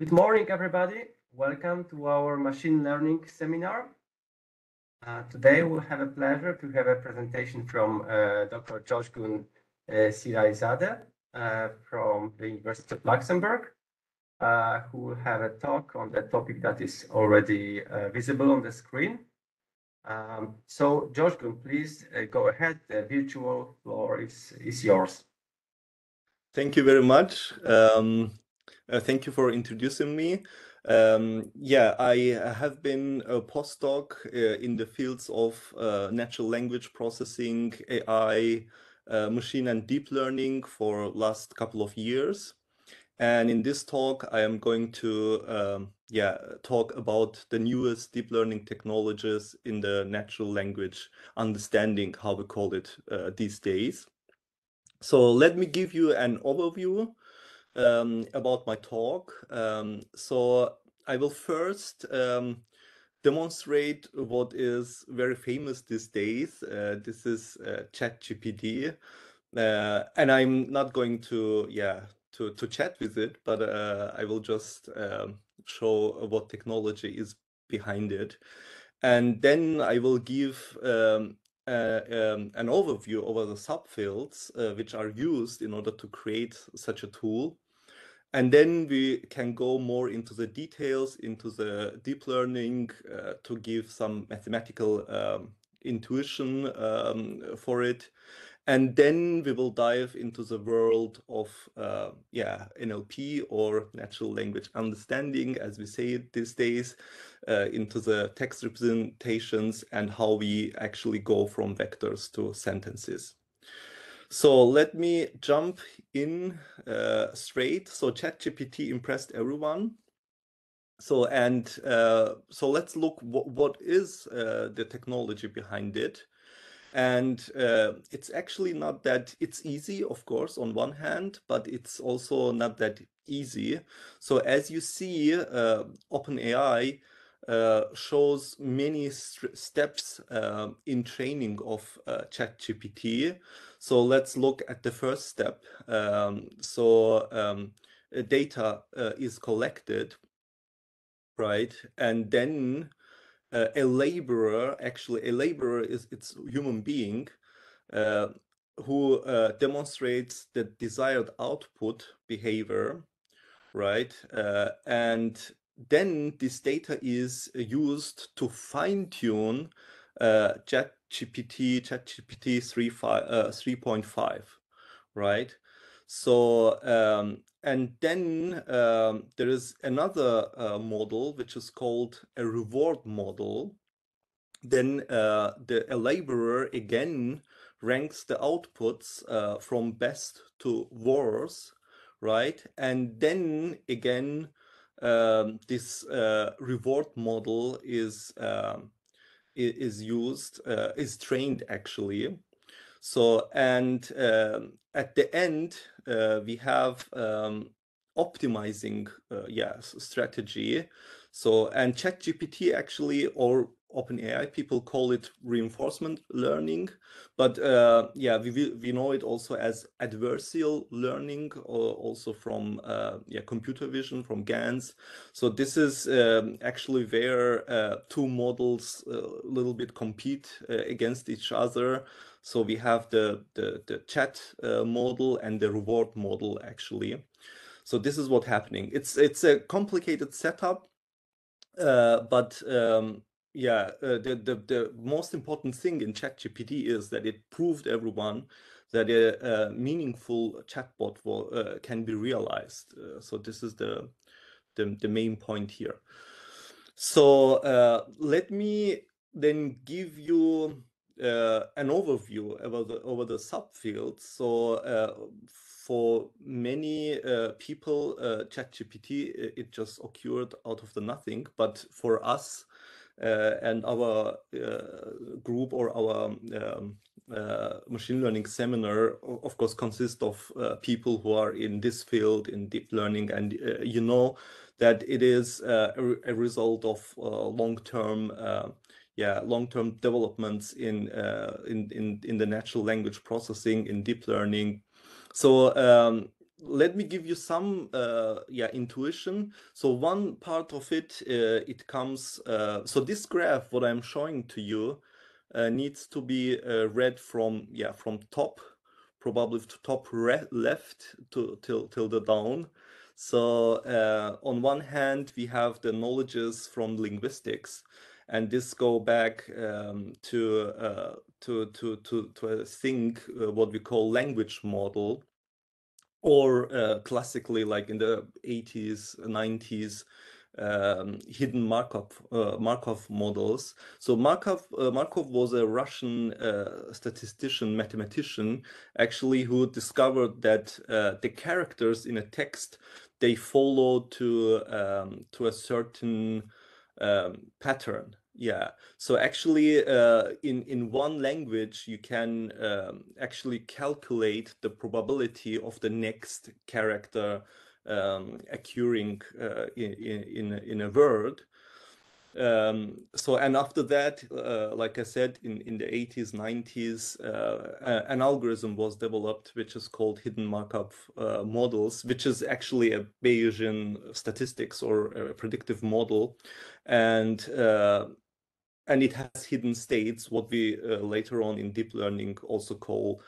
Good morning, everybody. Welcome to our machine learning seminar. Uh, today we'll have a pleasure to have a presentation from uh, Dr. Joshgun uh, Sirajzade uh, from the University of Luxembourg, uh, who will have a talk on the topic that is already uh, visible on the screen. Um, so, Joshgun, please uh, go ahead. The virtual floor is, is yours. Thank you very much. Um, uh, thank you for introducing me. Um, yeah, I have been a postdoc uh, in the fields of uh, natural language processing, AI, uh, machine and deep learning for last couple of years. And in this talk, I am going to um, yeah talk about the newest deep learning technologies in the natural language understanding, how we call it uh, these days. So let me give you an overview um, about my talk. Um, so I will first um, demonstrate what is very famous these days. Uh, this is uh, ChatGPT, uh, and I'm not going to yeah to to chat with it, but uh, I will just um, show what technology is behind it, and then I will give um, uh, um, an overview over the subfields uh, which are used in order to create such a tool. And then we can go more into the details, into the deep learning uh, to give some mathematical um, intuition um, for it. And then we will dive into the world of uh, yeah NLP or natural language understanding, as we say it these days, uh, into the text representations and how we actually go from vectors to sentences. So let me jump in uh, straight. So ChatGPT impressed everyone. So and uh, so let's look what, is uh, the technology behind it. And uh, it's actually not that it's easy, of course, on one hand, but it's also not that easy. So as you see, uh, OpenAI uh, shows many steps uh, in training of uh, ChatGPT. So let's look at the first step. Um, so um, data uh, is collected, right? And then uh, a laborer, actually a laborer is it's human being uh, who uh, demonstrates the desired output behavior, right? Uh, and then this data is used to fine tune uh, ChatGPT, ChatGPT 3.5, uh, right? So, um, and then um, there is another uh, model which is called a reward model. Then uh, the a laborer again ranks the outputs uh, from best to worst, right? And then again, um, this uh, reward model is um, is used, uh, is trained actually. So, and um, at the end, we have um, optimizing, uh, yes, strategy. So, and ChatGPT actually, or OpenAI, people call it reinforcement learning, but uh, yeah, we we know it also as adversarial learning, or also from uh, yeah computer vision from GANs. So this is um, actually where uh, two models a uh, little bit compete uh, against each other. So we have the the, the chat uh, model and the reward model actually. So this is what's happening. It's it's a complicated setup, but um, yeah, uh, the, the the most important thing in ChatGPT is that it proved everyone that a, a meaningful chatbot will, uh, can be realized. Uh, so this is the, the the main point here. So uh, let me then give you uh, an overview about the over the subfields. So uh, for many people, ChatGPT it just occurred out of the nothing, but for us uh, and our uh, group or our um, uh, machine learning seminar, of course, consists of people who are in this field in deep learning, and you know that it is a, a, result of long-term yeah long-term developments in, uh, in in in the natural language processing in deep learning so um, let me give you some uh, yeah intuition. So one part of it uh, it comes. Uh, so this graph, what I'm showing to you, uh, needs to be uh, read from yeah from top, probably to top left to till till the down. So on one hand, we have the knowledges from linguistics, and this go back um, to, to to to to a thing what we call language model or uh, classically like in the 80s 90s um, hidden Markov uh, Markov models. So Markov uh, Markov was a Russian uh, statistician mathematician actually who discovered that uh, the characters in a text they follow to um, to a certain um, pattern yeah. So actually, uh, in in one language, you can um, actually calculate the probability of the next character um, occurring uh, in, in in a word. Um, so and after that, uh, like I said, in in the 80s, 90s, uh, an algorithm was developed which is called hidden Markov uh, models, which is actually a Bayesian statistics or a predictive model, and uh, and it has hidden states, what we uh, later on in deep learning also call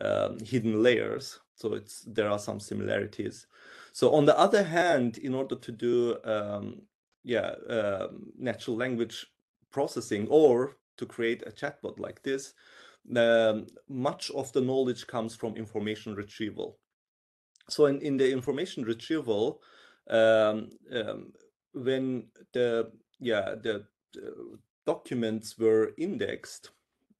um, hidden layers. So it's there are some similarities. So on the other hand, in order to do um, yeah um, natural language processing or to create a chatbot like this, um, much of the knowledge comes from information retrieval. So in, in the information retrieval, um, um, when the yeah the, the documents were indexed,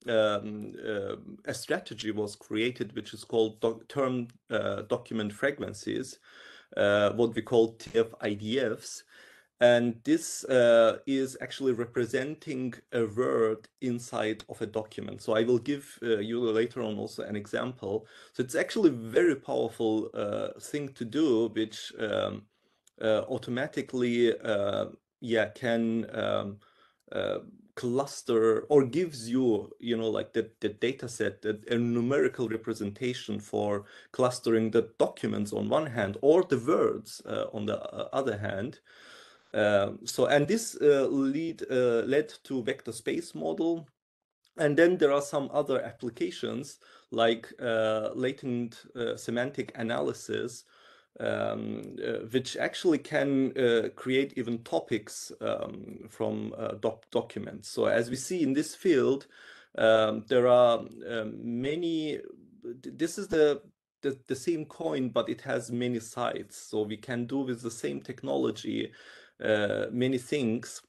um, uh, a strategy was created which is called doc term uh, document frequencies, uh, what we call TF-IDFs. And this uh, is actually representing a word inside of a document. So I will give uh, you later on also an example. So it's actually a very powerful uh, thing to do, which um, automatically yeah, can um, uh, cluster or gives you you know like the, the data set a, a numerical representation for clustering the documents on one hand or the words uh, on the uh, other hand. Um, so and this uh, lead led to vector space model. And then there are some other applications like latent semantic analysis um, uh, which actually can uh, create even topics um, from uh, doc documents. So as we see in this field, um, there are um, many, this is the, the, the, same coin, but it has many sides. So we can do with the same technology uh, many things.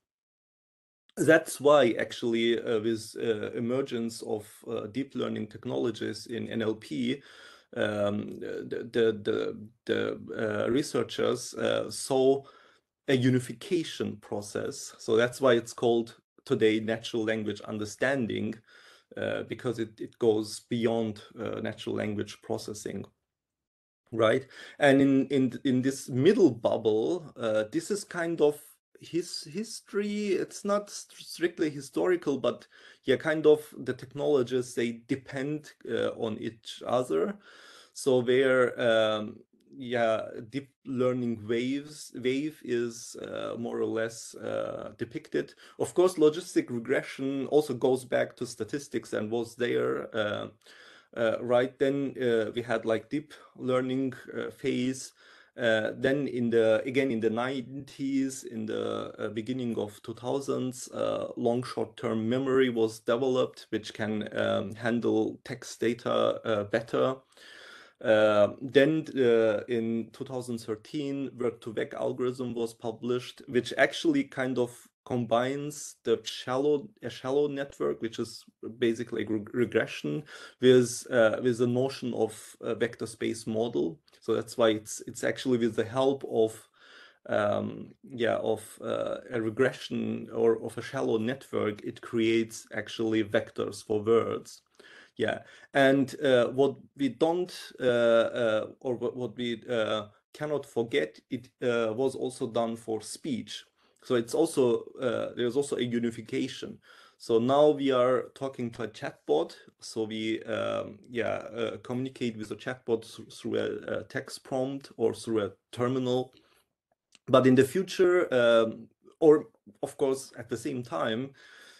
That's why actually uh, with uh, emergence of deep learning technologies in NLP, um, the the the, uh, researchers uh, saw a unification process. So that's why it's called today natural language understanding, uh, because it, it goes beyond uh, natural language processing. Right. And in, in, in this middle bubble, uh, this is kind of his history it's not strictly historical but yeah kind of the technologies they depend uh, on each other so where um, yeah deep learning waves wave is uh, more or less uh, depicted of course logistic regression also goes back to statistics and was there uh, uh right then uh, we had like deep learning uh, phase uh, then in the again in the 90s, in the beginning of 2000s, uh, long short-term memory was developed, which can um, handle text data better. Uh, then in 2013, Word2Vec algorithm was published, which actually kind of combines the shallow a shallow network, which is basically a regression, with with the notion of vector space model. So that's why it's it's actually with the help of um, yeah of uh, a regression or of a shallow network, it creates actually vectors for words. Yeah, and uh, what we don't uh, uh or what we uh, cannot forget, it uh, was also done for speech. So it's also there's also a unification. So now we are talking to a chatbot. So we um, yeah communicate with a chatbot through a, a, text prompt or through a terminal. But in the future, um, or of course at the same time,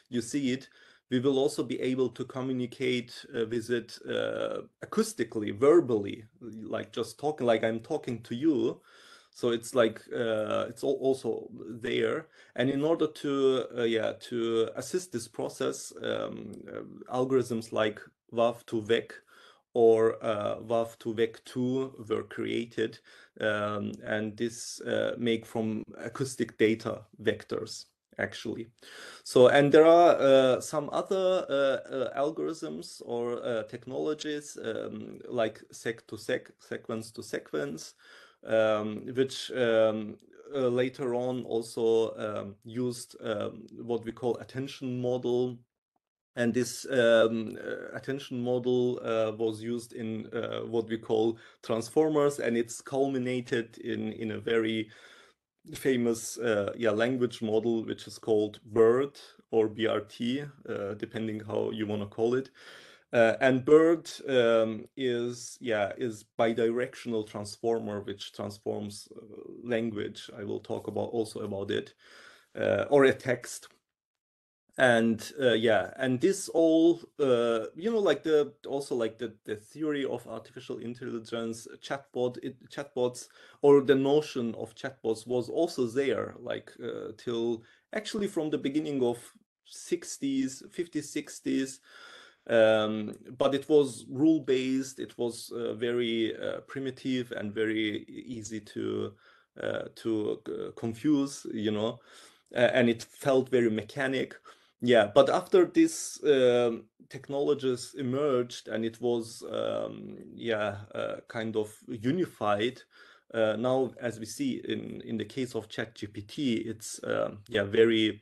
you see it. We will also be able to communicate uh, with it uh, acoustically, verbally, like just talking, like I'm talking to you. So it's like uh, it's also there. And in order to uh, yeah to assist this process um, uh, algorithms like wav2vec or uh, wav2vec2 were created um, and this uh, make from acoustic data vectors actually so and there are uh, some other uh, uh, algorithms or uh, technologies um, like seq to seq sequence to sequence um, which um, uh, later on also um, used um, what we call attention model. And this um, uh, attention model was used in what we call transformers, and it's culminated in, in a very famous uh, yeah, language model, which is called BERT or BRT, uh, depending how you want to call it. Uh, and BERT um, is yeah is bidirectional transformer which transforms uh, language. I will talk about also about it uh, or a text. And uh, yeah, and this all uh, you know like the also like the the theory of artificial intelligence chatbot it, chatbots or the notion of chatbots was also there like uh, till actually from the beginning of 60s 50s 60s um, but it was rule based. It was uh, very uh, primitive and very easy to uh, to uh, confuse, you know, and it felt very mechanic. Yeah, but after this um, technologies emerged and it was um, yeah uh, kind of unified. Uh, now, as we see in in the case of ChatGPT, it's um, yeah very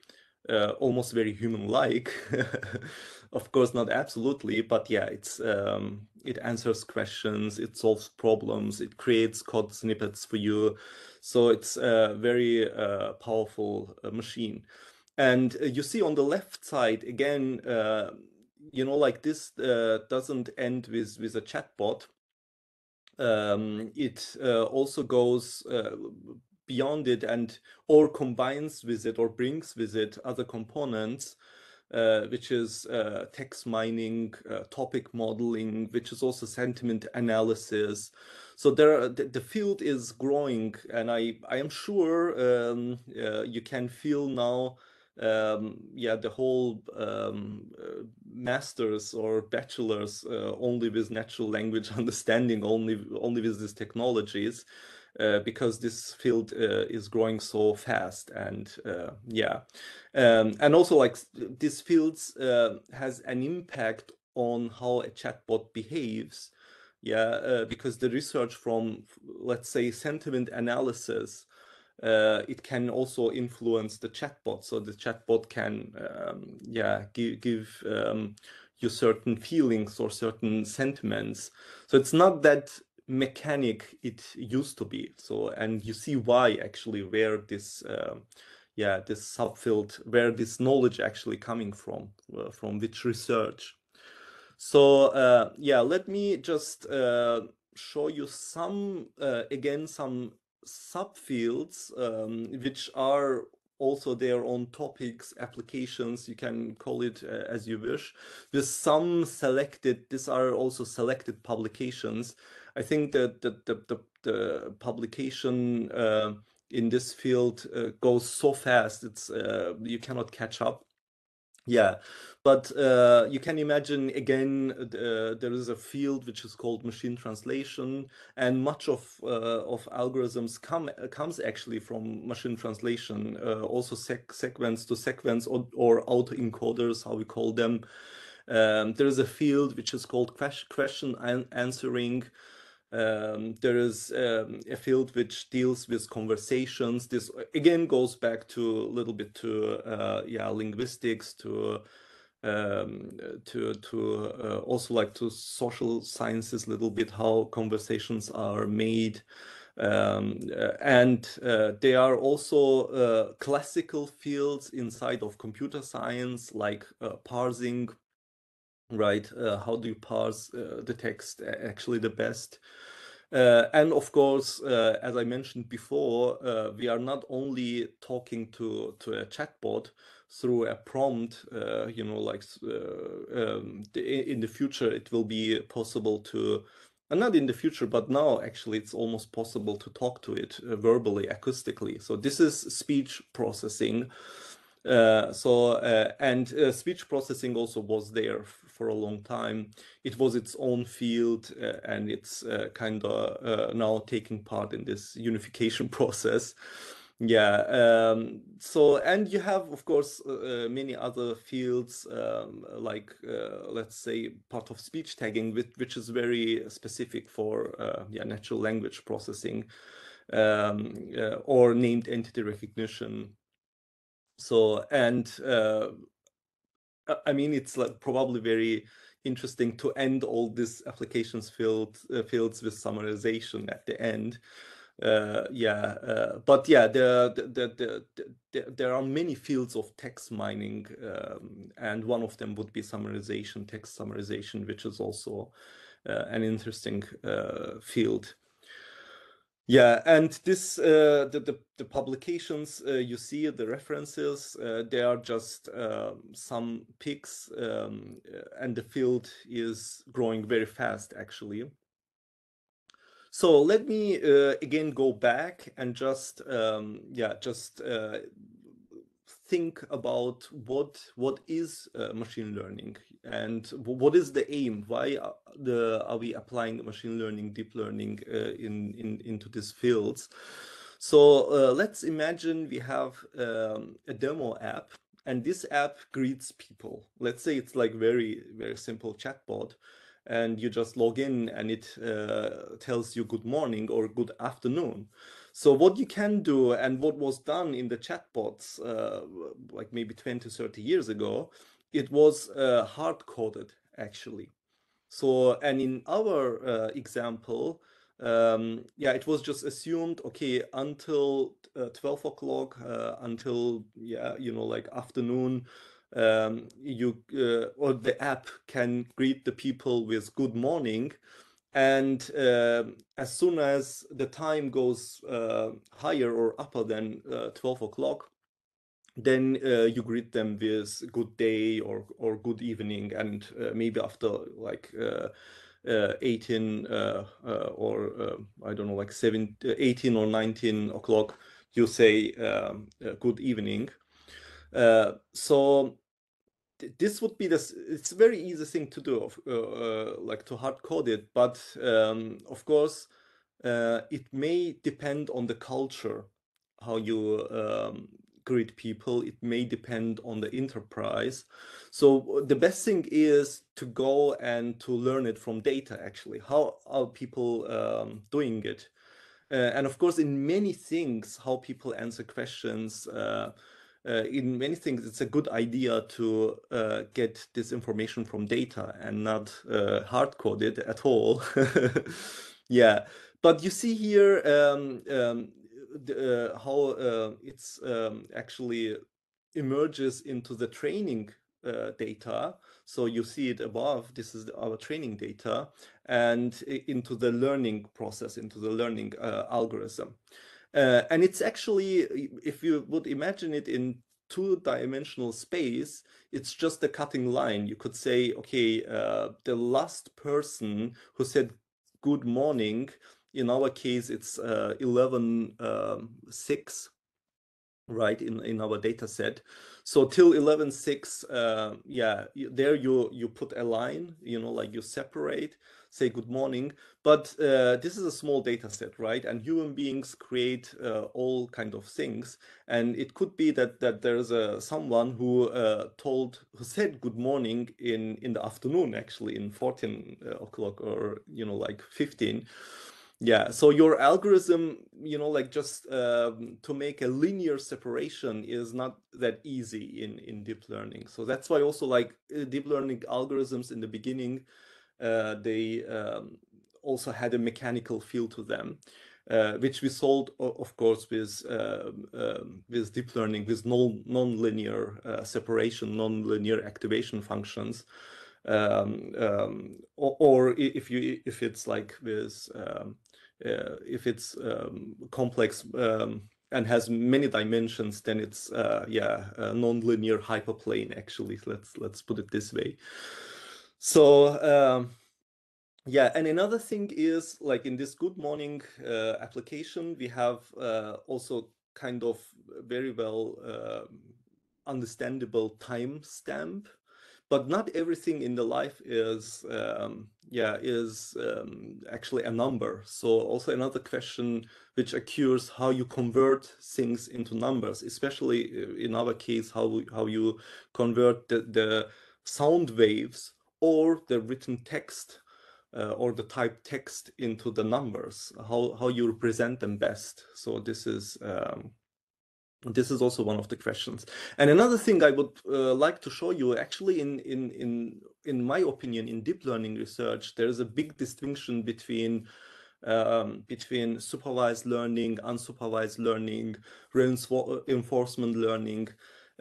uh, almost very human-like. of course, not absolutely, but yeah, it's um, it answers questions, it solves problems, it creates code snippets for you. So it's a very uh, powerful uh, machine. And uh, you see on the left side again, uh, you know, like this uh, doesn't end with with a chatbot. Um, it also goes beyond it and or combines with it or brings with it other components uh, which is uh, text mining, uh, topic modeling, which is also sentiment analysis. So there, are, the, the, field is growing, and I, I am sure um, you can feel now, um, yeah, the whole um, uh, masters or bachelors uh, only with natural language understanding, only only with these technologies. Uh, because this field uh, is growing so fast and uh, yeah um, and also like this field uh, has an impact on how a chatbot behaves yeah because the research from let's say sentiment analysis it can also influence the chatbot so the chatbot can um, yeah give, give um, you certain feelings or certain sentiments so it's not that mechanic it used to be. So, and you see why actually where this, uh, yeah, this subfield, where this knowledge actually coming from, uh, from which research. So, uh, yeah, let me just uh, show you some, uh, again, some subfields um, which are also their own topics, applications, you can call it uh, as you wish. With some selected, these are also selected publications. I think that the, the, the, the publication uh, in this field uh, goes so fast, it's uh, you cannot catch up. Yeah, but uh, you can imagine again, uh, there is a field which is called machine translation, and much of uh, of algorithms come comes actually from machine translation, uh, also sec sequence to sequence or, or autoencoders, how we call them. Um, there is a field which is called question answering. Um, there is um, a field which deals with conversations. This again goes back to a little bit to uh, yeah linguistics to um, to to uh, also like to social sciences a little bit how conversations are made Um, uh, and uh, they are also uh, classical fields inside of computer science, like uh, parsing, right? How do you parse the text actually the best? And of course, as I mentioned before, we are not only talking to, to a chatbot through a prompt, you know, like um, the, in the future, it will be possible to and not in the future, but now actually it's almost possible to talk to it uh, verbally, acoustically. So this is speech processing. Uh, so uh, and uh, speech processing also was there for a long time. It was its own field, uh, and it's uh, kind of now taking part in this unification process yeah um, so and you have of course uh, uh, many other fields um, like uh, let's say part of speech tagging which, which is very specific for uh, yeah natural language processing um, uh, or named entity recognition so and uh, i mean it's like probably very interesting to end all these applications field, fields with summarization at the end uh, yeah, uh, but yeah, there, there, there, there are many fields of text mining, um, and one of them would be summarization, text summarization, which is also uh, an interesting uh, field. Yeah, and this uh, the, the, the publications uh, you see the references they are just um, some picks, um, and the field is growing very fast actually. So let me uh, again go back and just um, yeah just uh, think about what what is uh, machine learning and what is the aim? Why are, the, are we applying machine learning deep learning uh, in, in into these fields? So uh, let's imagine we have um, a demo app and this app greets people. Let's say it's like very very simple chatbot and you just log in and it uh, tells you good morning or good afternoon. So what you can do and what was done in the chatbots uh, like maybe 20, 30 years ago, it was uh, hard coded actually. So, and in our uh, example, um, yeah, it was just assumed, okay, until uh, 12 o'clock, uh, until, yeah, you know, like afternoon, um, you uh, or the app can greet the people with good morning and uh, as soon as the time goes uh, higher or upper than uh, 12 o'clock then uh, you greet them with good day or or good evening and uh, maybe after like 18 or i don't know like 7 18 or 19 o'clock you say um, good evening. So this would be this it's a very easy thing to do uh, uh, like to hard code it but um, of course uh, it may depend on the culture how you um, greet people. It may depend on the enterprise. So the best thing is to go and to learn it from data actually how are people um, doing it. Uh, and of course in many things how people answer questions uh, uh, in many things, it's a good idea to uh, get this information from data and not uh, hard code it at all. yeah, but you see here um, um, the, uh, how uh, it's um, actually emerges into the training uh, data. So you see it above, this is our training data, and into the learning process, into the learning algorithm. Uh, and it's actually, if you would imagine it in two-dimensional space, it's just a cutting line. You could say, okay, uh, the last person who said good morning, in our case, it's uh, 11, um, 6, right, in, in our data set. So till 11.6, uh, yeah, there you, you put a line, you know, like you separate say good morning. But uh, this is a small data set, right? And human beings create uh, all kind of things. And it could be that that there's a, someone who uh, told, who said good morning in, in the afternoon, actually in 14 uh, o'clock or, you know, like 15 yeah so your algorithm you know like just um, to make a linear separation is not that easy in in deep learning so that's why also like uh, deep learning algorithms in the beginning uh, they um, also had a mechanical feel to them. uh, which we solved, of course, with um, um, with deep learning, with non non-linear uh, separation, non-linear activation functions, um, um, or, or, if you if it's like with um, uh, if it's um, complex and has many dimensions, then it's uh, yeah non-linear hyperplane. Actually, let's let's put it this way. So yeah, and another thing is like in this Good Morning uh, application, we have uh, also kind of very well uh, understandable timestamp, but not everything in the life is um, yeah is um, actually a number. So also another question which occurs how you convert things into numbers, especially uh, in our case how how you convert the, the sound waves or the written text uh, or the type text into the numbers, how, how you represent them best. So this is um, this is also one of the questions. And another thing I would uh, like to show you, actually, in in in in my opinion, in deep learning research, there is a big distinction between um, between supervised learning, unsupervised learning, reinforcement learning,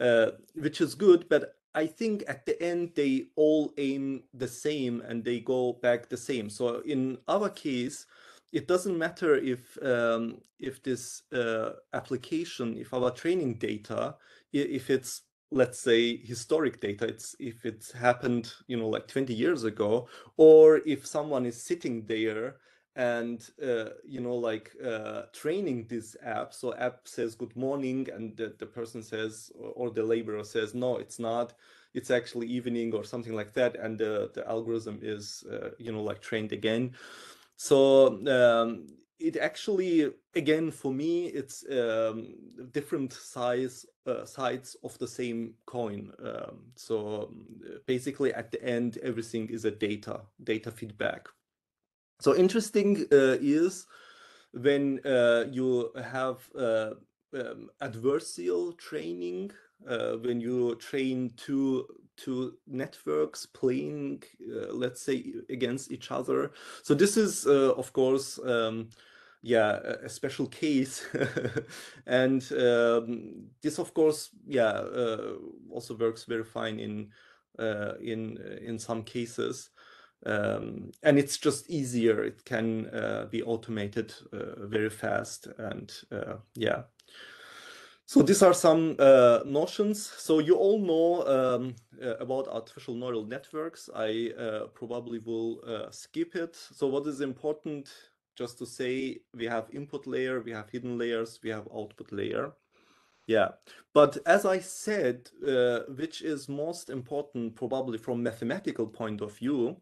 uh, which is good, but I think at the end they all aim the same and they go back the same. So in our case, it doesn't matter if um, if this uh, application, if our training data, if it's let's say historic data, it's if it's happened, you know, like 20 years ago, or if someone is sitting there and uh, you know like uh, training this app. So app says good morning and the, the person says or the laborer says no it's not. It's actually evening or something like that. And the, the algorithm is uh, you know like trained again. So um, it actually again for me it's um, different size uh, sides of the same coin. Um, so basically at the end everything is a data data feedback so interesting uh, is when uh, you have uh, um, adversarial training, uh, when you train two two networks playing, uh, let's say, against each other. So this is, uh, of course, um, yeah, a, special case, and um, this, of course, yeah, also works very fine in in in some cases. Um, and it's just easier. It can uh, be automated uh, very fast, and uh, yeah. So these are some uh, notions. So you all know um, uh, about artificial neural networks. I uh, probably will skip it. So what is important? Just to say, we have input layer, we have hidden layers, we have output layer. Yeah, but as I said, which is most important probably from mathematical point of view,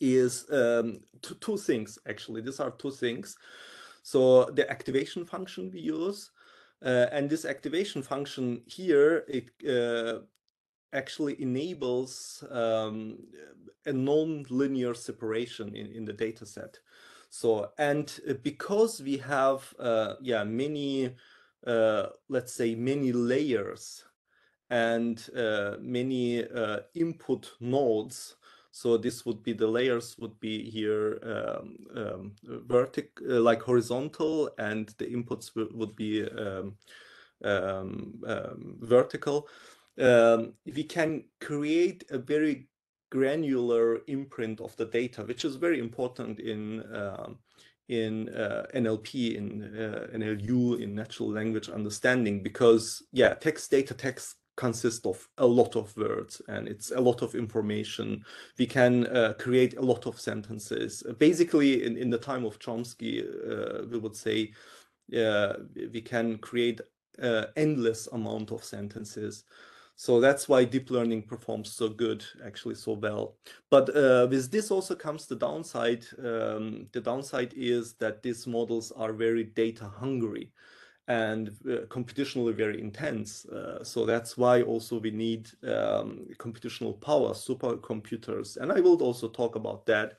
is um, two, things actually. These are two things. So the activation function we use, uh, and this activation function here, it uh, actually enables um, a non-linear separation in, in the data set. So, and because we have, uh, yeah, many, uh, let's say many layers and uh, many uh, input nodes, so this would be the layers would be here um, um, vertical, uh, like horizontal, and the inputs would be um, um, um vertical. We can create a very granular imprint of the data, which is very important in in uh, NLP, in uh, NLU, in natural language understanding, because yeah, text data text consists of a lot of words and it's a lot of information. We can uh, create a lot of sentences. Basically, in, in the time of Chomsky, uh, we would say uh, we can create endless amount of sentences. So that's why deep learning performs so good, actually so well. But uh, with this also comes the downside. Um, the downside is that these models are very data hungry and uh, computationally very intense. Uh, so that's why also we need um, computational power, supercomputers. And I will also talk about that.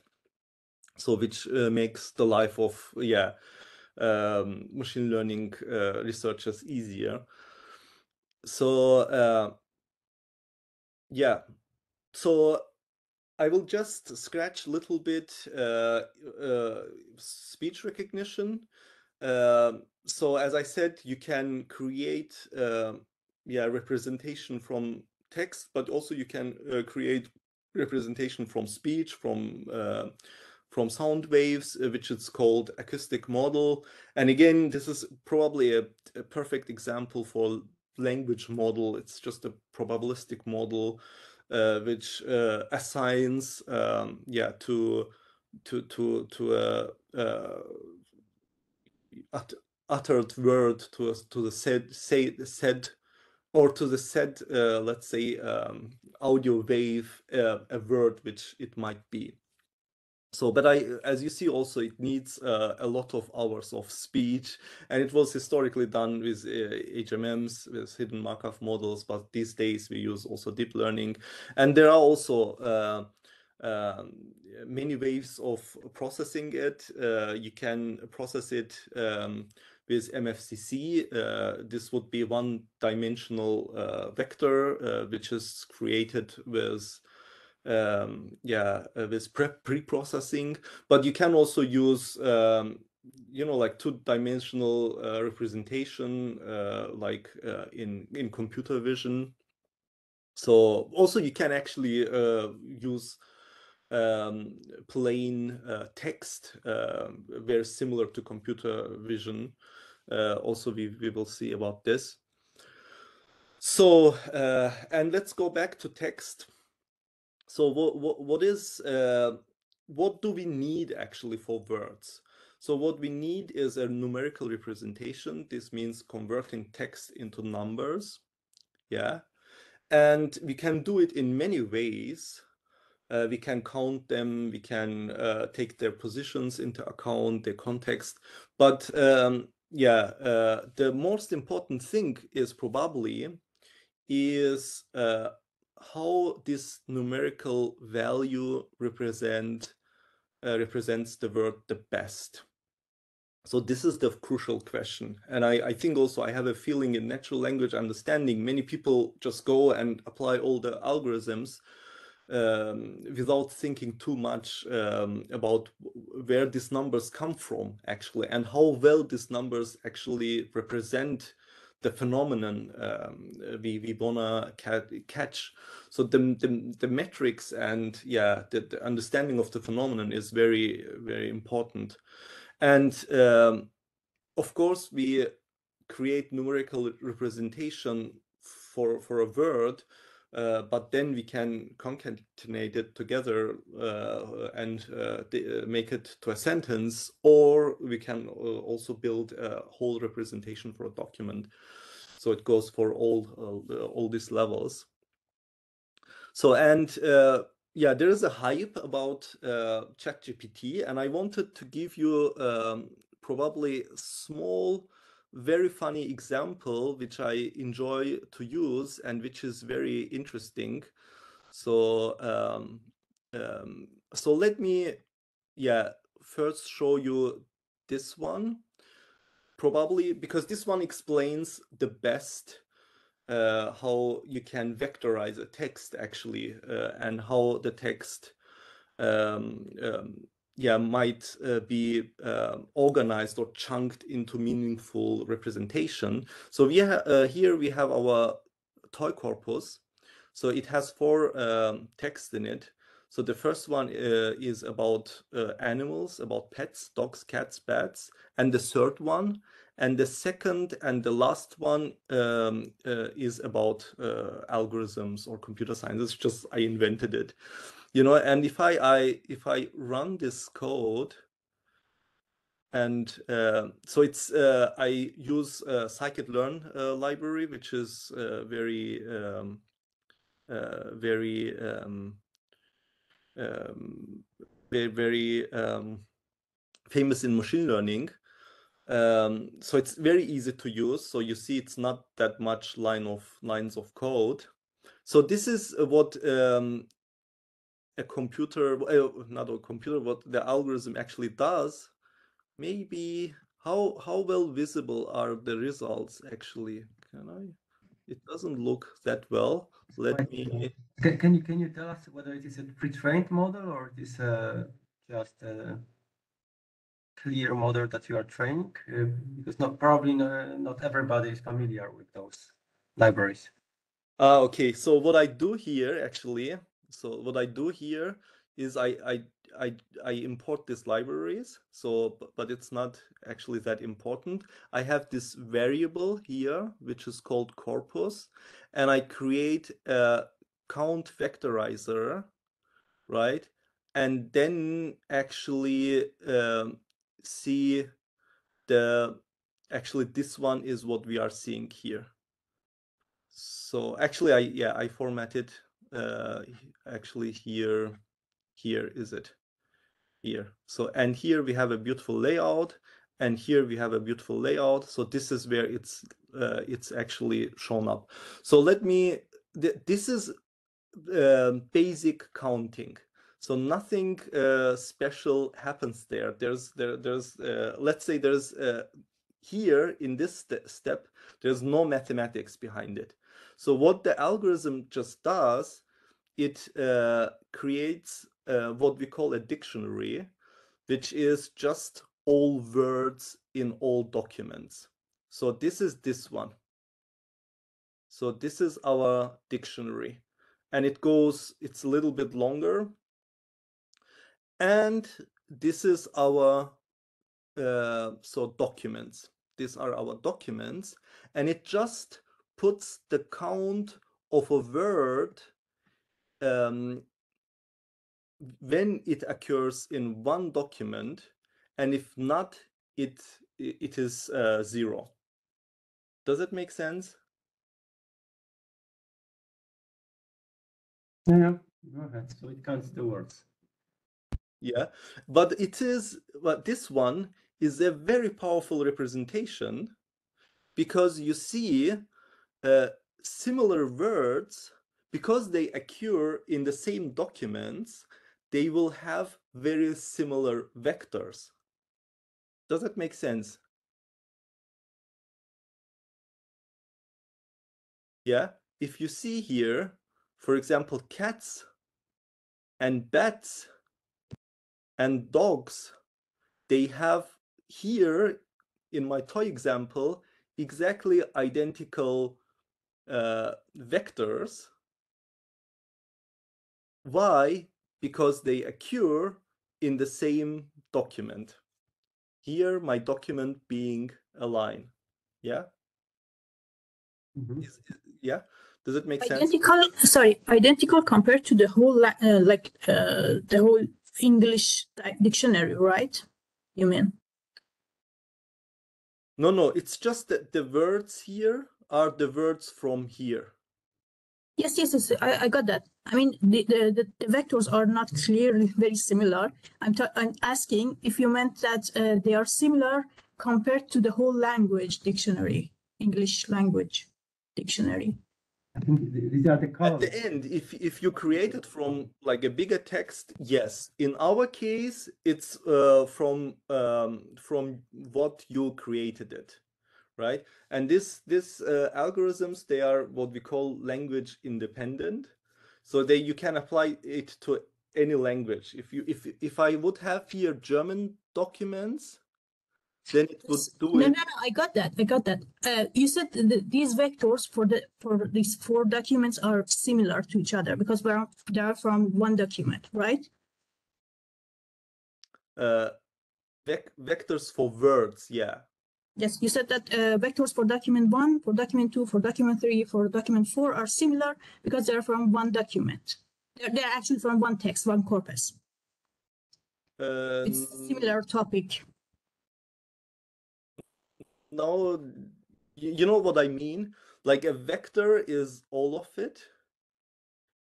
So which uh, makes the life of, yeah, um, machine learning uh, researchers easier. So, uh, yeah, so I will just scratch a little bit uh, speech recognition. Uh, so as I said, you can create um, yeah representation from text, but also you can uh, create representation from speech, from uh, from sound waves, uh, which is called acoustic model. And again, this is probably a, a perfect example for language model. It's just a probabilistic model uh, which uh, assigns, um, yeah, to to to to a, uh, ut uttered word to to the said say said or to the said uh, let's say um, audio wave uh, a word which it might be. So but i as you see also it needs uh, a lot of hours of speech and it was historically done with uh, hmms with hidden markov models but these days we use also deep learning. And there are also uh, um, many ways of processing it. Uh, you can process it um, with MFCC, uh, this would be one dimensional uh, vector, uh, which is created with um, yeah, uh, with pre-processing, but you can also use, um, you know, like two-dimensional uh, representation, uh, like uh, in in computer vision. So also you can actually uh, use um, plain uh, text, very similar to computer vision. Also, we we will see about this. So, and let's go back to text. So what what, what is uh, what do we need actually for words? So what we need is a numerical representation. This means converting text into numbers. Yeah. And we can do it in many ways. Uh, we can count them, we can uh, take their positions into account, their context. But um, yeah, uh, the most important thing is probably is uh, how this numerical value represent uh, represents the word the best. So this is the crucial question. And I, I, think also I have a feeling in natural language understanding, many people just go and apply all the algorithms um, without thinking too much um, about where these numbers come from actually and how well these numbers actually represent the phenomenon um, we, we wanna ca catch. So the, the, the metrics and yeah, the, the, understanding of the phenomenon is very, very important. And um, of course, we create numerical representation for, for a word, uh, but then we can concatenate it together uh, and uh, uh make it to a sentence, or we can uh, also build a whole representation for a document. So it goes for all uh, all these levels. So and yeah, there is a hype about ChatGPT, and I wanted to give you um, probably small very funny example which I enjoy to use and which is very interesting. So um, um, so let me yeah first show you this one probably because this one explains the best uh, how you can vectorize a text actually uh, and how the text um, um yeah might uh, be uh, organized or chunked into meaningful representation. So we uh, here we have our toy corpus. So it has four um, texts in it. So the first one uh, is about uh, animals about pets dogs cats bats and the third one. And the second and the last one um, uh, is about algorithms or computer science. It's just i invented it you know and if i i if i run this code and uh, so it's uh, i use uh, scikit-learn library which is uh, very um, uh, very um, um, very very um, famous in machine learning. Um, so it's very easy to use. So you see it's not that much line of lines of code. So this is what um, a computer, uh, not a computer, what the algorithm actually does, maybe how how well visible are the results actually? Can I? It doesn't look that well. Let me Can, can you can you tell us whether it is a pre-trained model or it is uh, just a clear model that you are training? Uh, because not probably no, not everybody is familiar with those libraries. Ah, okay. So what I do here actually, so what I do here is I I I I import these libraries. So but it's not actually that important. I have this variable here which is called corpus, and I create a count vectorizer, right? And then actually um, see the actually this one is what we are seeing here. So actually, I yeah, I formatted uh, actually here. Here is it here. So and here we have a beautiful layout, and here we have a beautiful layout. So this is where it's uh, it's actually shown up. So let me. Th this is uh, basic counting. So nothing uh, special happens there. There's there there's uh, let's say there's uh, here in this ste- step there's no mathematics behind it. So what the algorithm just does, it uh, creates uh, what we call a dictionary, which is just all words in all documents. So this is this one. So this is our dictionary. And it goes, it's a little bit longer. And this is our uh, so documents. These are our documents, and it just puts the count of a word um, when it occurs in one document, and if not, it it is uh, zero. Does it make sense? Yeah, go ahead. So it counts the words. Yeah, but it is, but this one is a very powerful representation because you see uh, similar words, because they occur in the same documents, they will have very similar vectors. Does that make sense? Yeah, if you see here, for example, cats and bats and dogs, they have here in my toy example exactly identical uh, vectors. Why? Because they occur in the same document. Here, my document being a line. Yeah? Mhm. Is- is- yeah? Does it make sense? Identical, sorry, identical compared to the whole, uh, like, uh, the whole English dictionary, right? You mean? No, no, it's just that the words here are the words from here. Yes, yes, yes, I, I got that. I mean, the, the, the, the vectors are not clearly very similar. I'm, I'm asking if you meant that uh, they are similar compared to the whole language dictionary, English language dictionary. I think these are the At the end, if if you create it from like a bigger text, yes. In our case, it's uh, from um, from what you created it, right? And this this uh, algorithms they are what we call language independent, so that you can apply it to any language. If you if if I would have here German documents, then it would do No, no, it. no, I got that. I got that. Uh, you said that these vectors for the for these four documents are similar to each other because we're they are from one document, right? Uh, vec vectors for words, yeah. Yes, you said that uh, vectors for document one, for document two, for document three, for document four are similar because they're from one document. They're, they're actually from one text, one corpus. Uh, It's a similar topic. No, you know what I mean? Like a vector is all of it,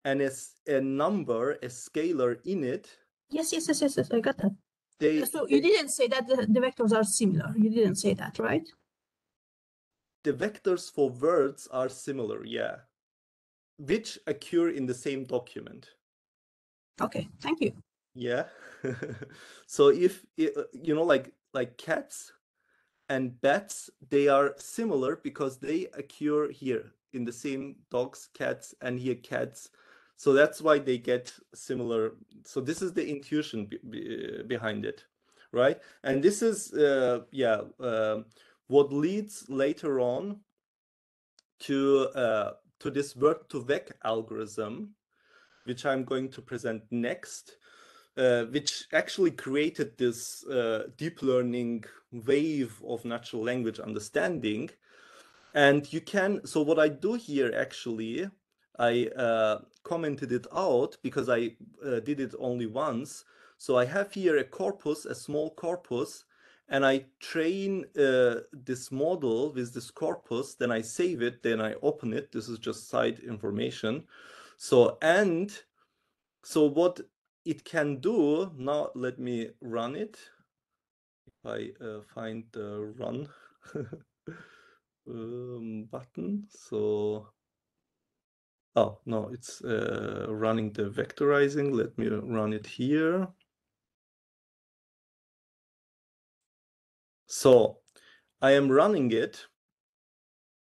and it's a number, a scalar in it. Yes, yes, yes, yes, yes. I got that. They, So you they- didn't say that the, the vectors are similar. You didn't say that, right? the vectors for words are similar, yeah, which occur in the same document. Okay, thank you. Yeah. So if uh, you know, like like cats and bats, they are similar because they occur here in the same dogs, cats, and here cats. So that's why they get similar. So this is the intuition be, be, behind it, right? And this is, uh, yeah, uh, what leads later on to uh, to this word to vec algorithm, which I'm going to present next, uh, which actually created this uh, deep learning wave of natural language understanding. And you can, so what I do here actually, I uh, commented it out because I uh, did it only once. So I have here a corpus, a small corpus, and I train uh, this model with this corpus, then I save it, then I open it. This is just side information. So, and so what it can do, now let me run it. If I uh, find the run um, button, so, oh, no, it's uh, running the vectorizing. Let me run it here. So I am running it.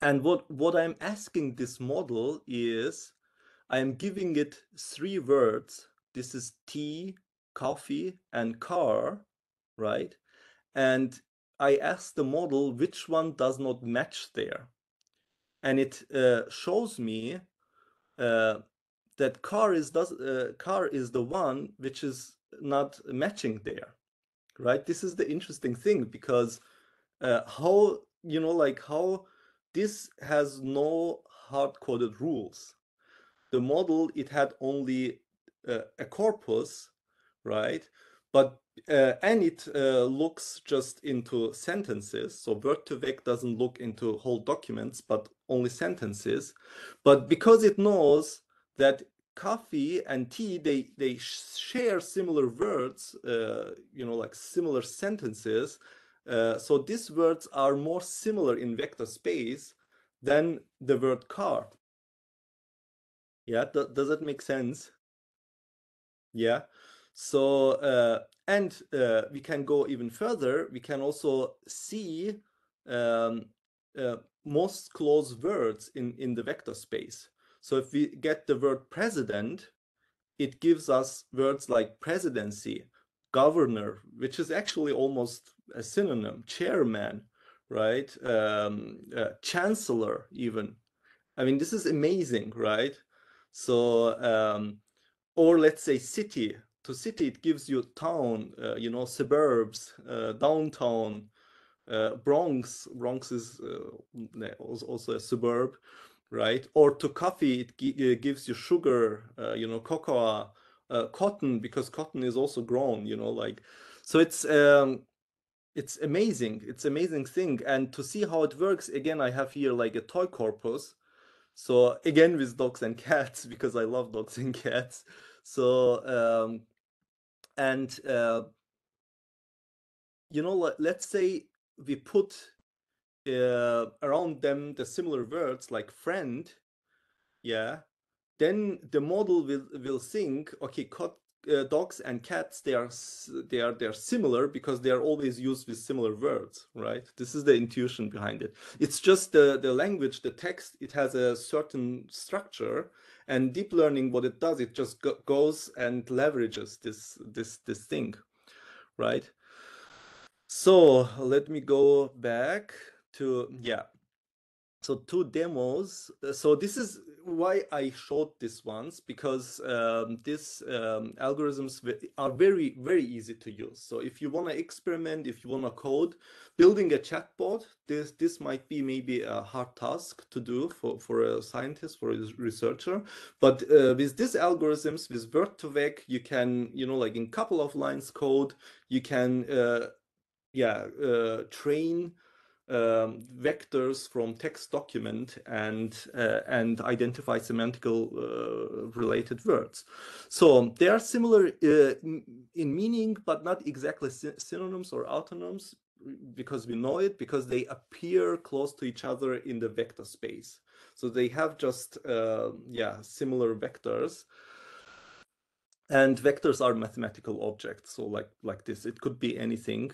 And what, what I'm asking this model is I am giving it three words. This is tea, coffee, and car, right? And I ask the model which one does not match there. And it uh, shows me uh, that car is does uh, car is the one which is not matching there right? This is the interesting thing because uh, how you know like how this has no hard coded rules. The model it had only uh, a corpus right? But uh, and it uh, looks just into sentences. So word2vec doesn't look into whole documents but only sentences but because it knows that coffee and tea they they share similar words uh, you know like similar sentences uh, so these words are more similar in vector space than the word car yeah th does that make sense? Yeah so uh, and uh, we can go even further. We can also see um, uh, most close words in in the vector space so if we get the word president, it gives us words like presidency, governor, which is actually almost a synonym, chairman, right? Um, uh, chancellor, even. I mean, this is amazing, right? So, um, or let's say city. To city, it gives you town, uh, you know, suburbs, uh, downtown, Bronx. Bronx is uh, also a suburb right? Or to coffee, it uh, gives you sugar, uh, you know, cocoa, uh, cotton, because cotton is also grown, you know, like, so it's, um, it's amazing. It's amazing thing. And to see how it works, again, I have here like a toy corpus. So again, with dogs and cats, because I love dogs and cats. So, um, and, uh, you know, let, let's say we put uh, around them the similar words like friend yeah then the model will will think okay cat, uh, dogs and cats they are they are they're similar because they are always used with similar words right? This is the intuition behind it. It's just the the language the text it has a certain structure and deep learning what it does it just go goes and leverages this this this thing right so let me go back to yeah. So two demos. Uh, so this is why i showed this ones because um, these um, algorithms are very very easy to use. So if you want to experiment if you want to code building a chatbot this this might be maybe a hard task to do for for a scientist for a researcher. But uh, with these algorithms with word2vec you can you know like in couple of lines code you can uh, yeah uh, train um, vectors from text document and uh, and identify semantical uh, related words. So they are similar uh, in meaning, but not exactly synonyms or autonyms because we know it because they appear close to each other in the vector space. So they have just uh, yeah similar vectors. And vectors are mathematical objects. So like like this, it could be anything.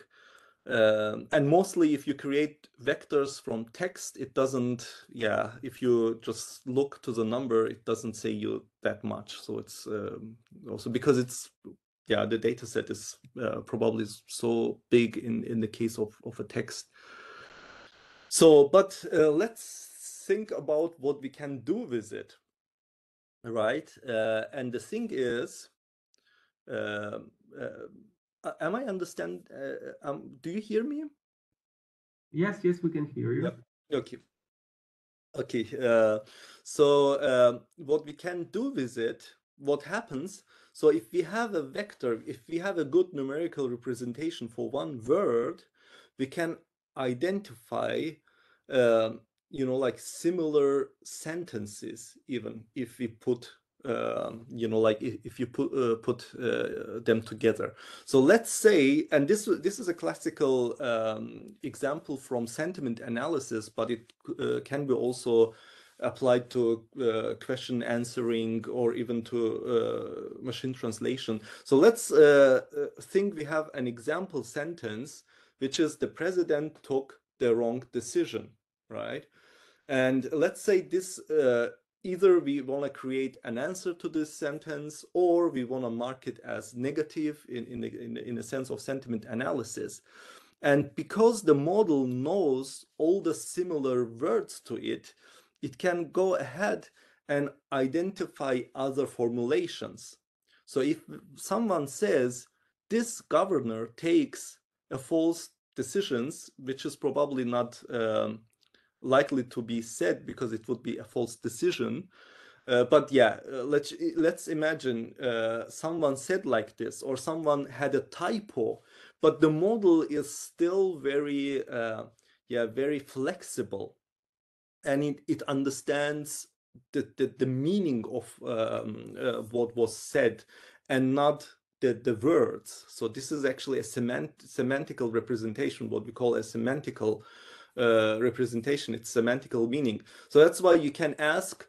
Um, and mostly if you create vectors from text, it doesn't, yeah, if you just look to the number, it doesn't say you that much. So it's um, also because it's, yeah, the data set is uh, probably so big in, in the case of, of a text. So, but uh, let's think about what we can do with it, right? Uh, and the thing is, uh, uh, am I understand? Uh, um, do you hear me? Yes, yes, we can hear you. Yep. Okay. Okay. Uh, so um, what we can do with it, what happens? So if we have a vector, if we have a good numerical representation for one word, we can identify, um, you know, like similar sentences, even if we put um, you know, like if, you put uh, put uh, them together. So let's say, and this this is a classical um, example from sentiment analysis, but it uh, can be also applied to uh, question answering or even to uh, machine translation. So let's uh, think we have an example sentence, which is the president took the wrong decision, right? And let's say this either we want to create an answer to this sentence or we want to mark it as negative in, in, in, in a sense of sentiment analysis. And because the model knows all the similar words to it, it can go ahead and identify other formulations. So if someone says this governor takes a false decisions, which is probably not um, likely to be said because it would be a false decision. Uh, but yeah, uh, let's let's imagine uh, someone said like this, or someone had a typo, but the model is still very uh, yeah very flexible, and it it understands the the, the meaning of um, uh, what was said, and not the the words. So this is actually a semant semantical representation, what we call a semantical uh, representation, its semantical meaning. So that's why you can ask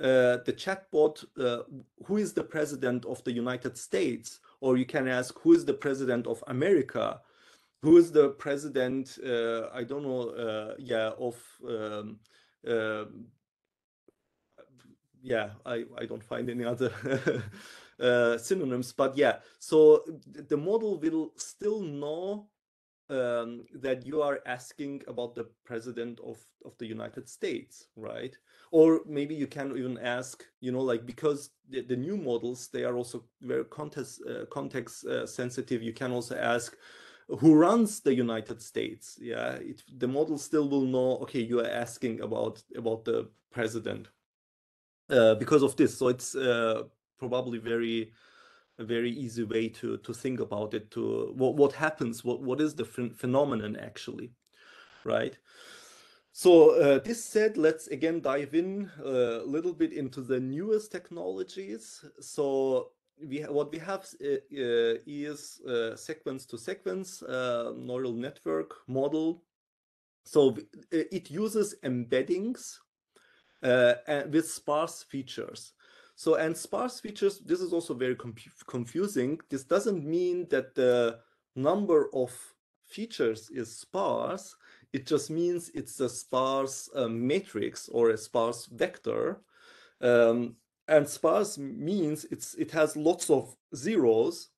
uh, the chatbot, uh, who is the president of the United States? Or you can ask, who is the president of America? Who is the president, uh, I don't know, uh, yeah, of, um, yeah, I, I don't find any other synonyms, but yeah, so the model will still know um, that you are asking about the president of, of the United States, right? Or maybe you can even ask, you know, like because the, the new models, they are also very context, uh, context uh, sensitive. You can also ask who runs the United States. Yeah, it, the model still will know, okay, you are asking about, about the president uh, because of this. So it's uh, probably very a very easy way to to think about it to what what happens what what is the ph phenomenon actually right? So uh, this said let's again dive in uh, a little bit into the newest technologies. So we what we have uh, uh is uh, sequence to sequence uh, neural network model. So it uses embeddings with sparse features so, and sparse features, this is also very confusing. This doesn't mean that the number of features is sparse. It just means it's a sparse uh, matrix or a sparse vector. Um, and sparse means it's it has lots of zeros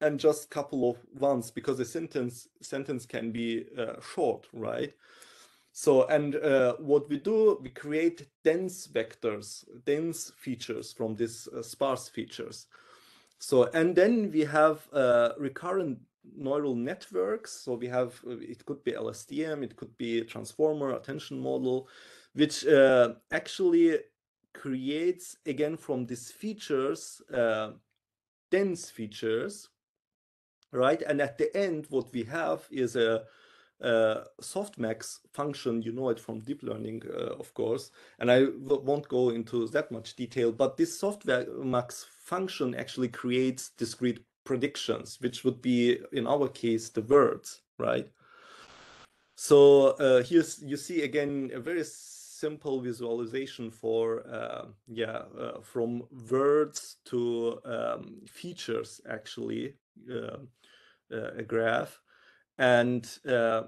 and just a couple of ones because a sentence sentence can be uh, short, right? So, and uh, what we do, we create dense vectors, dense features from these uh, sparse features. So, and then we have uh, recurrent neural networks. So we have, uh, it could be LSTM, it could be transformer attention model, which uh, actually creates, again, from these features, uh, dense features, right? And at the end, what we have is a uh, softmax function, you know it from deep learning, uh, of course, and I won't go into that much detail, but this softmax function actually creates discrete predictions, which would be, in our case, the words, right? So uh, here's, you see again, a very simple visualization for, uh, yeah, uh, from words to um, features, actually, uh, a graph and uh,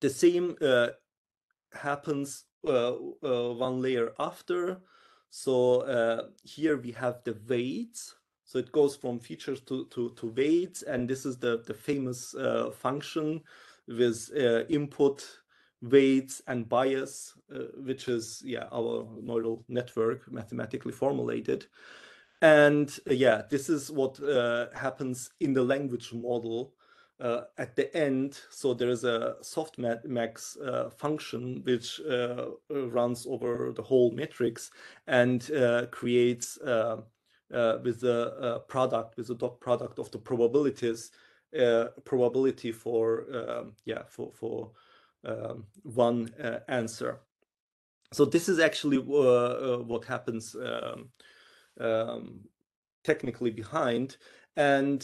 the same uh, happens uh, one layer after. So here we have the weights. So it goes from features to, to, to weights, and this is the, the famous function with input weights and bias, uh, which is yeah our neural network mathematically formulated. And uh, yeah, this is what uh, happens in the language model uh, at the end. So there is a softmax uh, function which uh, runs over the whole matrix and creates with the product, with the dot product of the probabilities, probability for um, yeah for for um, one uh, answer. So this is actually uh, uh, what happens um, um, technically behind, and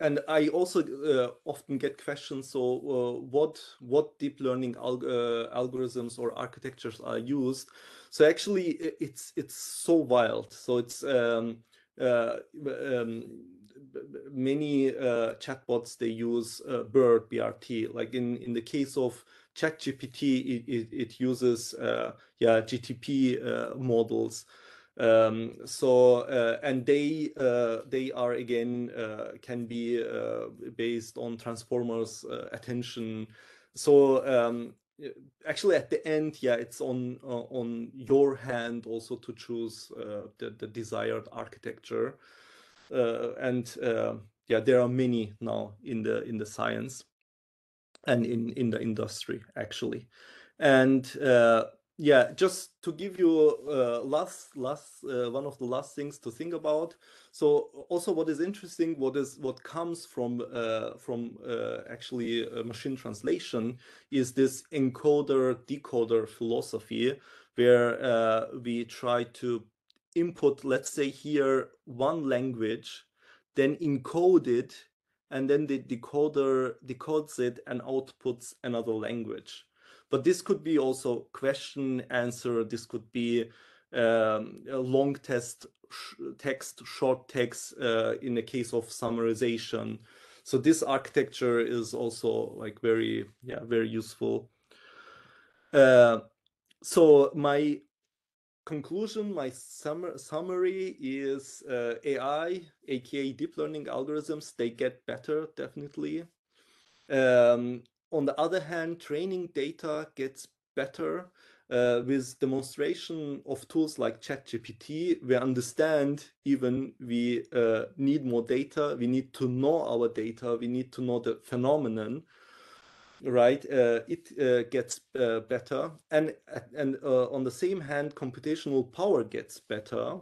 and I also uh, often get questions. So, uh, what what deep learning uh, algorithms or architectures are used? So actually, it's it's so wild. So it's um, um, many uh, chatbots they use uh, BERT BRT. Like in in the case of ChatGPT, it, it, it uses uh, yeah GTP uh, models. Um, so uh, and they uh, they are again can be based on transformers attention. So um, actually at the end yeah it's on uh, on your hand also to choose uh, the, the desired architecture uh, and uh, yeah, there are many now in the in the science and in in the industry actually, and uh, yeah just to give you uh, last last uh, one of the last things to think about so also what is interesting what is what comes from uh, from actually machine translation is this encoder decoder philosophy where we try to input, let's say here, one language, then encode it, and then the decoder decodes it and outputs another language. But this could be also question answer. This could be um, a long test sh text, short text uh, in the case of summarization. So this architecture is also like very, yeah, very useful. Uh, so my conclusion, my summa summary is uh, AI, aka deep learning algorithms, they get better, definitely. Um, on the other hand, training data gets better uh, with demonstration of tools like ChatGPT. We understand even we uh, need more data. We need to know our data. We need to know the phenomenon right uh, it uh, gets uh, better and and uh, on the same hand computational power gets better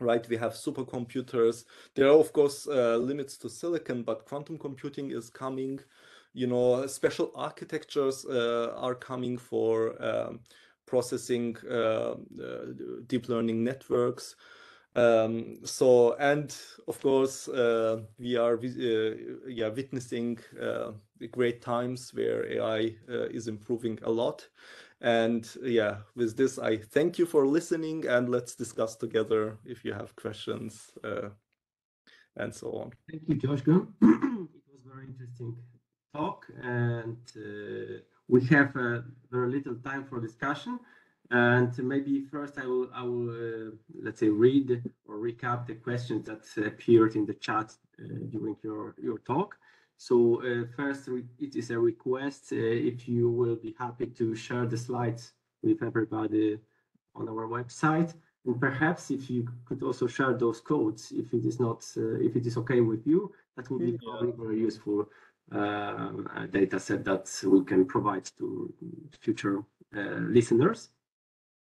right we have supercomputers there are of course uh, limits to silicon but quantum computing is coming you know special architectures uh, are coming for um, processing deep learning networks um, so and of course uh, we are uh, yeah witnessing uh, great times where AI uh, is improving a lot. And yeah, with this, I thank you for listening and let's discuss together if you have questions uh, and so on. Thank you, Joshgun. it was very interesting talk and uh, we have very little time for discussion. And maybe first I will, I will uh, let's say, read or recap the questions that appeared in the chat uh, during your, your talk. So uh, first, it is a request uh, if you will be happy to share the slides with everybody on our website. And perhaps if you could also share those codes, if it is not, uh, if it is okay with you, that would be very, very useful data set that we can provide to future listeners.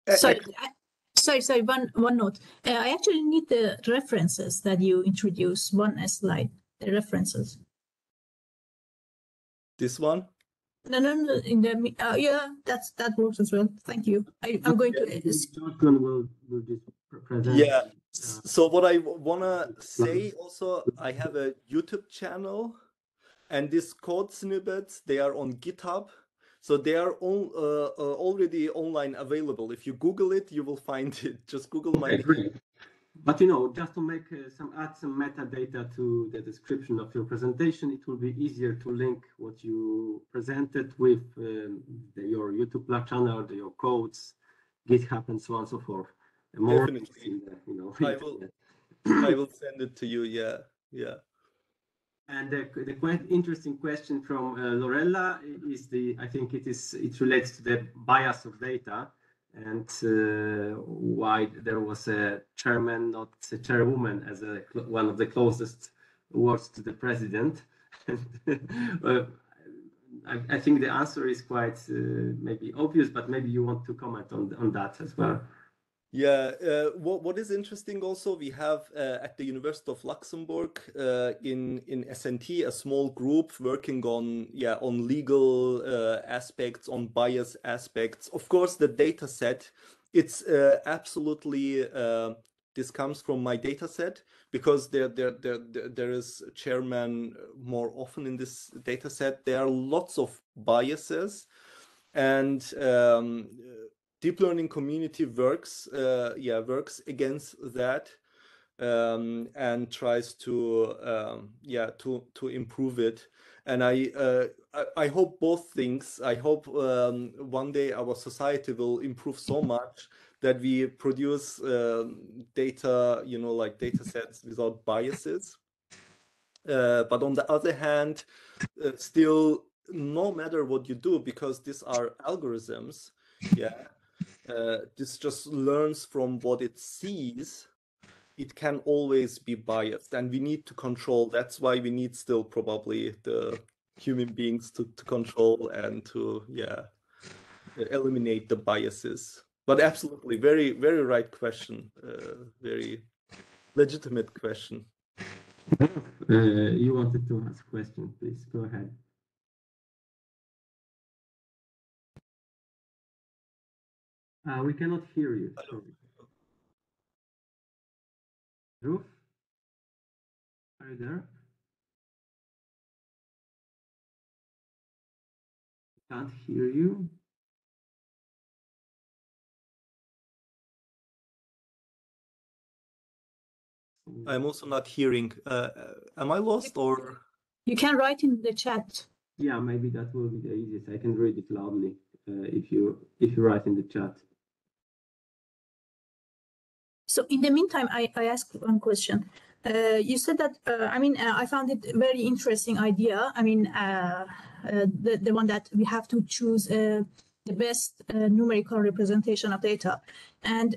Uh, sorry, I, sorry, sorry. One one note. Uh, I actually need the references that you introduce. One slide. The references. This one. No, no, no. In the uh, yeah, that's that works as well. Thank you. I, am going to. Will, will present. Yeah. So what I wanna say also, I have a YouTube channel, and these code snippets they are on GitHub so they are all, uh, uh, already online available. If you Google it, you will find it. Just Google my name. but you know, just to make uh, some add some metadata to the description of your presentation, it will be easier to link what you presented with um, the, your YouTube channel, the, your codes, GitHub, and so on and so forth. More Definitely. in the, you know, I will- I will send it to you. Yeah, yeah. And the, the quite interesting question from uh, Lorella is the, I think it is, it relates to the bias of data and uh, why there was a chairman, not a chairwoman, as a, one of the closest words to the president. uh, I, I think the answer is quite uh, maybe obvious, but maybe you want to comment on, on that as well. Yeah, uh, what what is interesting also, we have uh, at the University of Luxembourg uh, in in SNT a small group working on yeah on legal uh, aspects, on bias aspects. Of course, the data set, it's uh, absolutely uh, this comes from my data set because there there there there is chairman more often in this data set. There are lots of biases, and um, deep learning community works uh, yeah works against that um, and tries to um, yeah to to improve it. And I, uh, I I hope both things I hope um, one day our society will improve so much that we produce um, data you know like data sets without biases. Uh, but on the other hand uh, still no matter what you do because these are algorithms yeah uh, this just learns from what it sees it can always be biased and we need to control that's why we need still probably the human beings to, to control and to yeah eliminate the biases but absolutely very very right question uh, very legitimate question Uh, you wanted to ask question, please go ahead. Uh, we cannot hear you. Hello. sorry. Roof? Are you there? Can't hear you. i'm also not hearing uh, uh, am i lost or You can write in the chat. Yeah, maybe that will be the easiest. I can read it loudly uh, if you if you write in the chat. So in the meantime, I, I ask one question. Uh, you said that, uh, I mean, uh, I found it a very interesting idea. I mean, uh, uh, the, the one that we have to choose uh, the best numerical representation of data. And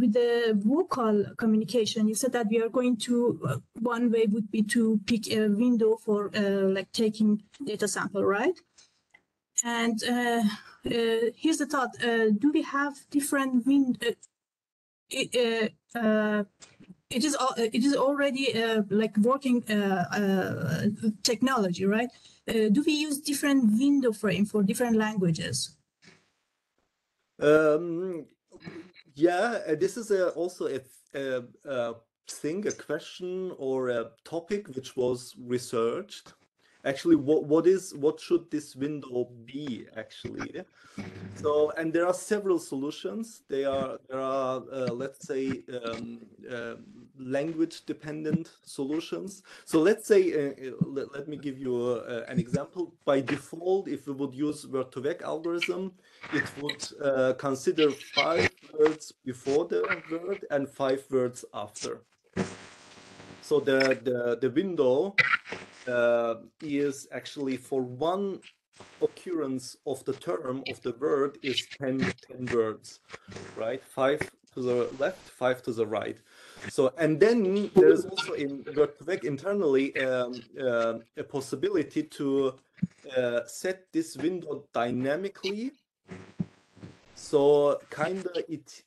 with the vocal communication, you said that we are going to, one way would be to pick a window for like taking data sample, right? And here's the thought, do we have different wind, it, uh, uh, it is it is already uh, like working technology, right? Do we use different window frame for different languages? Um, yeah, this is a, also a, a, a thing, a question or a topic which was researched. Actually, what what is what should this window be actually? So, and there are several solutions. They are there are uh, let's say um, uh, language dependent solutions. So let's say uh, uh, let, let me give you uh, an example. By default, if we would use word to vec algorithm, it would uh, consider five words before the word and five words after. So the the, the window uh, is actually for one occurrence of the term of the word is 10, 10 words, right? Five to the left, five to the right. So, and then there's also in word2vec internally um, uh, a possibility to uh, set this window dynamically. So, kind of it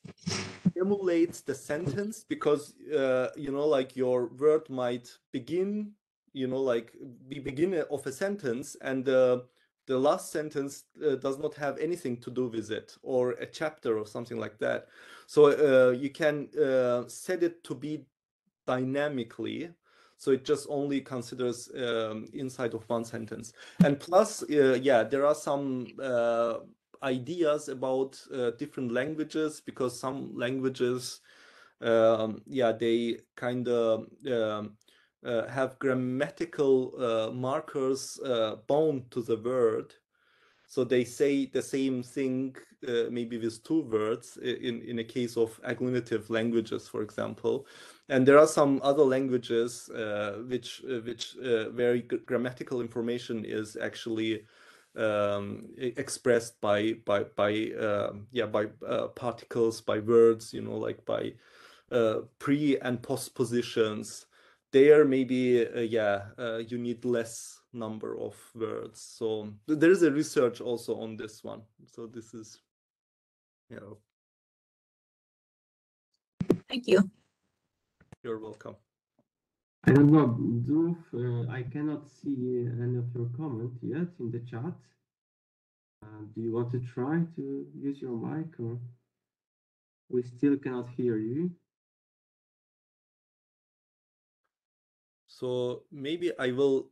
emulates the sentence because, uh, you know, like your word might begin, you know, like the beginning of a sentence and uh, the last sentence uh, does not have anything to do with it or a chapter or something like that. So uh, you can uh, set it to be dynamically so it just only considers um, inside of one sentence. And plus uh, yeah there are some uh, ideas about uh, different languages because some languages um, yeah, they kind of um, uh, have grammatical uh, markers uh, bound to the word. So they say the same thing, uh, maybe with two words in, in a case of agglutinative languages, for example. And there are some other languages uh, which, uh, which where grammatical information is actually um, expressed by by by um, yeah by particles, by words, you know, like by pre and post positions there maybe uh, yeah uh, you need less number of words. So there is a research also on this one. So this is you know. Thank you. You're welcome. I don't know Zuf, uh, i cannot see any of your comment yet in the chat. Uh, do you want to try to use your mic or? We still cannot hear you So maybe I will.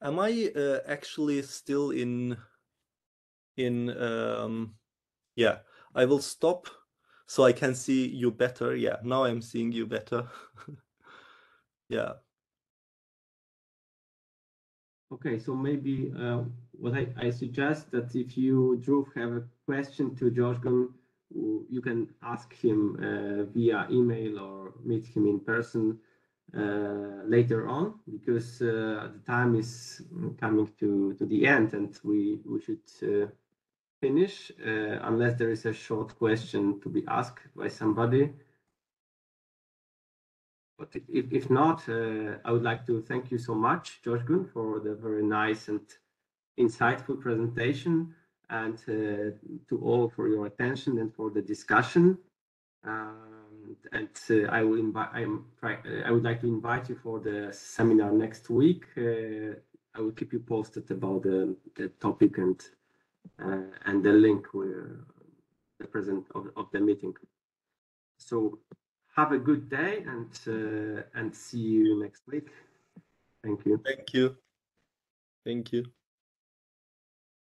Am I uh, actually still in? In um, yeah, I will stop so I can see you better. Yeah, now I'm seeing you better. yeah. Okay, so maybe uh, what I, I suggest that if you, Drew, have a question to Joshgun, you can ask him uh, via email or meet him in person later on because uh, the time is coming to, to the end and we, we should uh, finish unless there is a short question to be asked by somebody. But if, if not, I would like to thank you so much, Joshgun, for the very nice and insightful presentation and uh, to all for your attention and for the discussion. Uh, and uh, I will invite. I'm try, I would like to invite you for the seminar next week. Uh, I will keep you posted about the, the topic and uh, and the link where the present of, of the meeting. So have a good day and uh, and see you next week. Thank you. Thank you. Thank you.